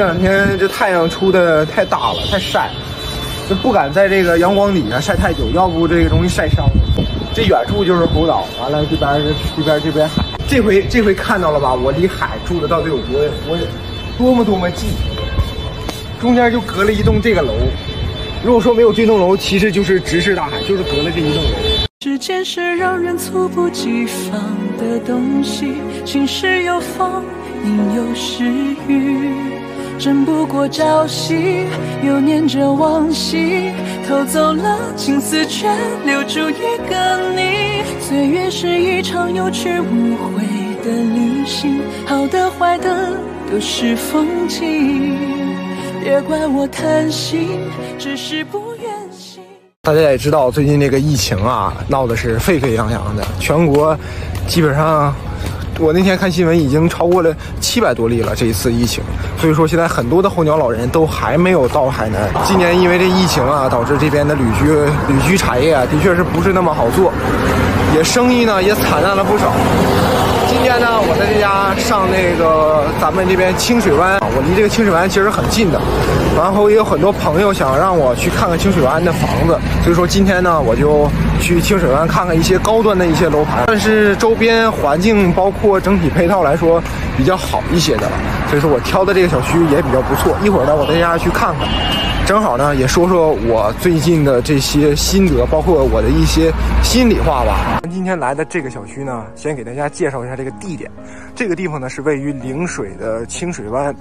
这两天这太阳出的太大了，太晒，就不敢在这个阳光底下晒太久，要不这个容易晒伤。这远处就是猴岛，完了这边这边这边海。这回这回看到了吧？我离海住的到底有多我多么多么近，中间就隔了一栋这个楼。如果说没有这栋楼，其实就是直视大海，就是隔了这一栋楼。时间是让人猝不及防的东西，晴时有风，阴有时雨，争不过朝夕，又念着往昔，偷走了青丝，却留住一个你。岁月是一场有去无回的旅行，好的坏的都是风景，别怪我贪心，只是不愿醒。大家也知道，最近这个疫情啊，闹的是沸沸扬扬的，全国基本上，我那天看新闻已经超过了七百多例了。这一次疫情，所以说现在很多的候鸟老人都还没有到海南。今年因为这疫情啊，导致这边的旅居旅居产业啊，的确是不是那么好做，也生意呢也惨淡了不少。今天呢，我在这家上那个咱们这边清水湾，我离这个清水湾其实很近的，然后也有很多朋友想让我去看看清水湾的房子，所以说今天呢，我就去清水湾看看一些高端的一些楼盘，但是周边环境包括整体配套来说比较好一些的了，所以说我挑的这个小区也比较不错。一会儿呢，我带大家去看看，正好呢也说说我最近的这些心得，包括我的一些心里话吧。今天来的这个小区呢，先给大家介绍一下这个地点。这个地方呢是位于陵水的清水湾。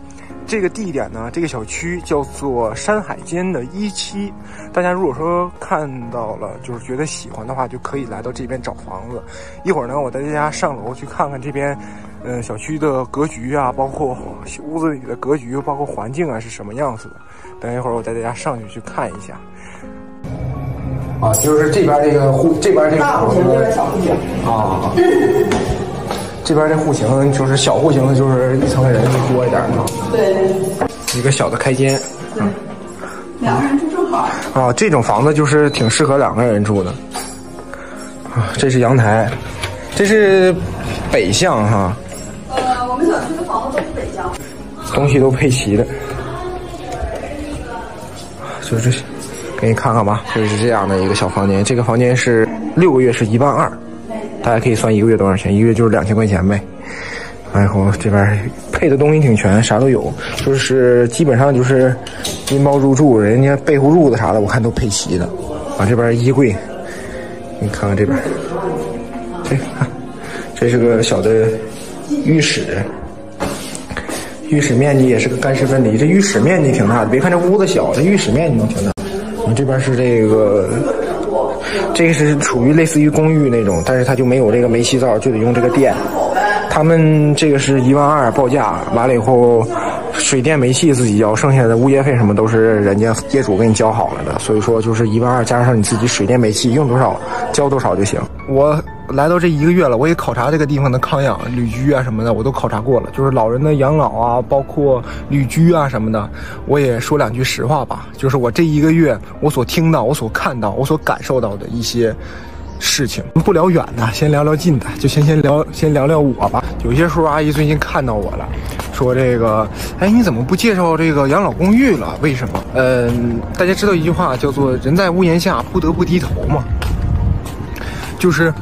这个地点呢，这个小区叫做山海间的一期。大家如果说看到了，就是觉得喜欢的话，就可以来到这边找房子。一会儿呢，我带大家上楼去看看这边，呃，小区的格局啊，包括屋子里的格局，包括环境啊是什么样子的。等一会儿我带大家上去去看一下。啊，就是这边这个户，这边这个大户型，这边小户型。啊，这边这户型就是小户型，就是一层人多一点嘛。对，一个小的开间。嗯，两个人住正好。啊，这种房子就是挺适合两个人住的。啊，这是阳台，这是北向哈。呃，我们小区的房子都是北向。东西都配齐的。就是这，给你看看吧，就是这样的一个小房间。这个房间是六个月是一万二，大家可以算一个月多少钱？一个月就是两千块钱呗。然后这边配的东西挺全，啥都有，就是基本上就是拎包入住，人家被褥褥子啥的，我看都配齐了。啊，这边衣柜，你看看这边，这看，这是个小的浴室。浴室面积也是个干湿分离，这浴室面积挺大的。别看这屋子小，这浴室面积能挺大。我们这边是这个，这个是属于类似于公寓那种，但是它就没有这个煤气灶，就得用这个电。他们这个是一万二报价，完了以后，水电煤气自己交，剩下的物业费什么都是人家业主给你交好了的。所以说就是一万二加上你自己水电煤气用多少交多少就行。我。来到这一个月了，我也考察这个地方的康养、旅居啊什么的，我都考察过了。就是老人的养老啊，包括旅居啊什么的，我也说两句实话吧。就是我这一个月我所听到、我所看到、我所感受到的一些事情。不聊远的，先聊聊近的，就先先聊先聊聊我吧。有些叔叔阿姨最近看到我了，说这个，哎，你怎么不介绍这个养老公寓了？为什么？嗯，大家知道一句话叫做“人在屋檐下，不得不低头”吗？就是。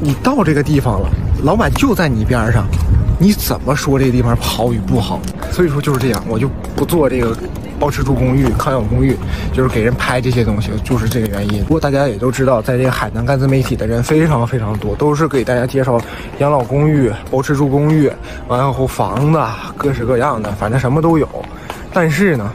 你到这个地方了，老板就在你边上，你怎么说这个地方好与不好？所以说就是这样，我就不做这个包吃住公寓、康养公寓，就是给人拍这些东西，就是这个原因。不过大家也都知道，在这个海南干自媒体的人非常非常多，都是给大家介绍养老公寓、包吃住公寓，完后房子各式各样的，反正什么都有。但是呢，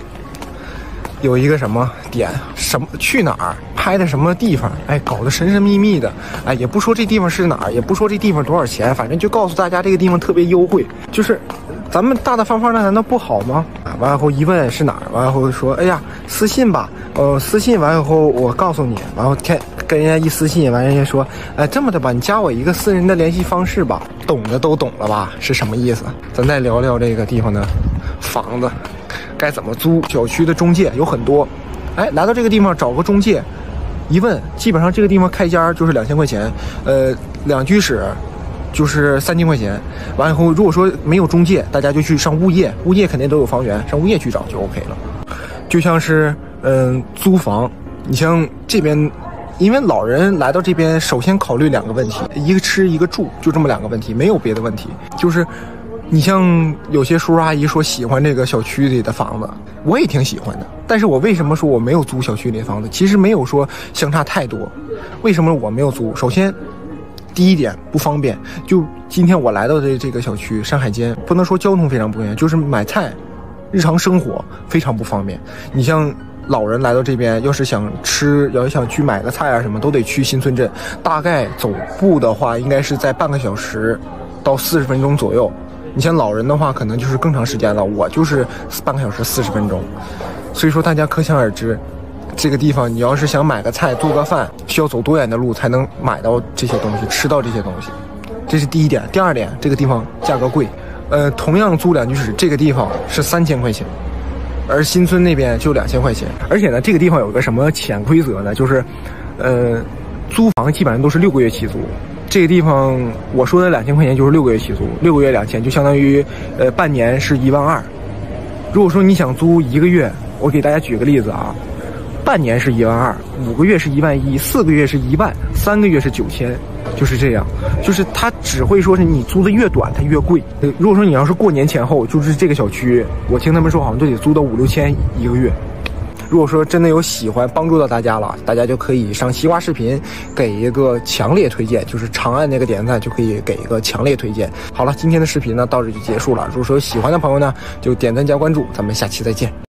有一个什么点，什么去哪儿？拍的什么地方？哎，搞得神神秘秘的，哎，也不说这地方是哪儿，也不说这地方多少钱，反正就告诉大家这个地方特别优惠。就是，咱们大大方方的，难道不好吗？啊，完了后一问是哪儿，完了后说，哎呀，私信吧，呃，私信完以后我告诉你，完后天跟人家一私信，完人家说，哎，这么的吧，你加我一个私人的联系方式吧，懂的都懂了吧？是什么意思？咱再聊聊这个地方的房子该怎么租，小区的中介有很多，哎，来到这个地方找个中介。一问，基本上这个地方开间就是两千块钱，呃，两居室，就是三千块钱。完以后，如果说没有中介，大家就去上物业，物业肯定都有房源，上物业去找就 OK 了。就像是嗯租房，你像这边，因为老人来到这边，首先考虑两个问题，一个吃，一个住，就这么两个问题，没有别的问题。就是你像有些叔叔阿姨说喜欢这个小区里的房子，我也挺喜欢的。但是我为什么说我没有租小区里的房子？其实没有说相差太多。为什么我没有租？首先。第一点不方便，就今天我来到的这个小区山海间，不能说交通非常不便，就是买菜，日常生活非常不方便。你像老人来到这边，要是想吃，要想去买个菜啊，什么都得去新村镇，大概走步的话，应该是在半个小时到四十分钟左右。你像老人的话，可能就是更长时间了，我就是半个小时四十分钟。所以说，大家可想而知。这个地方，你要是想买个菜、做个饭，需要走多远的路才能买到这些东西、吃到这些东西？这是第一点。第二点，这个地方价格贵。呃，同样租两居室，这个地方是三千块钱，而新村那边就两千块钱。而且呢，这个地方有个什么潜规则呢？就是，呃，租房基本上都是六个月起租。这个地方我说的两千块钱就是六个月起租，六个月两千就相当于，呃，半年是一万二。如果说你想租一个月，我给大家举个例子啊。半年是一万二，五个月是一万一，四个月是一万，三个月是九千，就是这样，就是它只会说是你租的越短，它越贵。如果说你要是过年前后，就是这个小区，我听他们说好像都得租到五六千一个月。如果说真的有喜欢帮助到大家了，大家就可以上西瓜视频给一个强烈推荐，就是长按那个点赞就可以给一个强烈推荐。好了，今天的视频呢到这就结束了。如果说有喜欢的朋友呢，就点赞加关注，咱们下期再见。